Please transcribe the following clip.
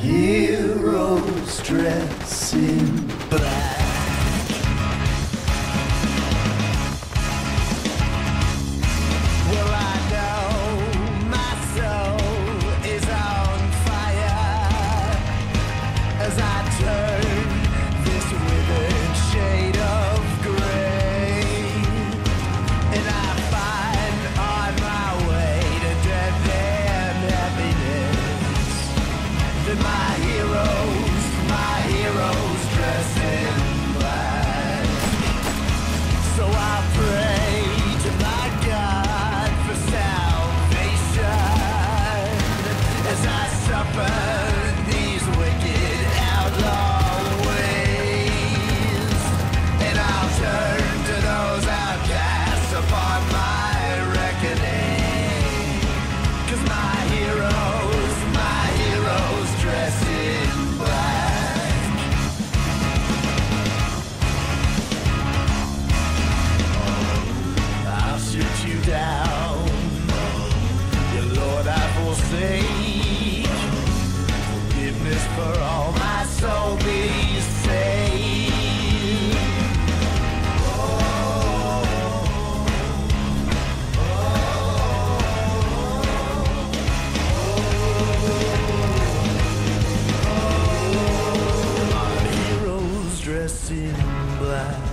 heroes dress in black. in my alive.